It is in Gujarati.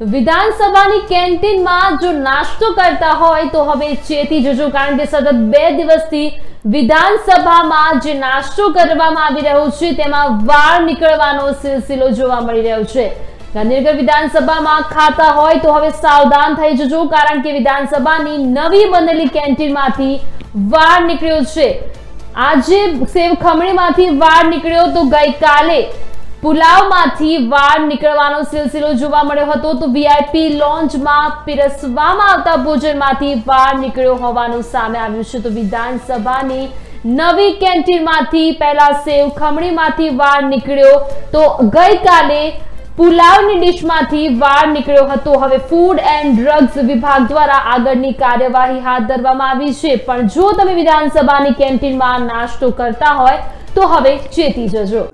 વિધાનસભાની કેન્ટીનમાં જો નાસ્તો કરતા હોય તો હવે ચેતી જજો કારણ કે સતત બે દિવસથી વિધાનસભામાં જે નાસ્તો કરવામાં આવી રહ્યો છે તેમાં વાળ નીકળવાનો સિલસિલો જોવા મળી રહ્યો છે. ગાંધીનગર વિધાનસભામાં ખાતા હોય તો હવે સાવધાન થઈ જજો કારણ કે વિધાનસભાની નવી બનેલી કેન્ટીનમાંથી વાળ નીકળ્યો છે. આજે સેવ ખમણીમાંથી વાળ નીકળ્યો તો ગઈકાલે પુલાવમાંથી વાળ નીકળવાનો સિલસિલો જોવા મળ્યો હતો તો વીઆઈપી લોન્જમાં પીરસવામાં આવતા ભોજનમાંથી વાળ નીકળ્યો હોવાનું સામે આવ્યું છે. તો વિધાનસભાની નવી કેન્ટીનમાંથી પહેલા સેવ ખમણીમાંથી વાળ નીકળ્યો તો ગઈકાલે પુલાવની ડિશમાંથી વાળ નીકળ્યો હતો. હવે ફૂડ એન્ડ ડ્રગ્સ વિભાગ દ્વારા આગળની કાર્યવાહી હાથ ધરવામાં આવી છે. પણ જો તમે વિધાનસભાની કેન્ટીનમાં નાસ્તો કરતા હોય તો હવે ચેતી જજો.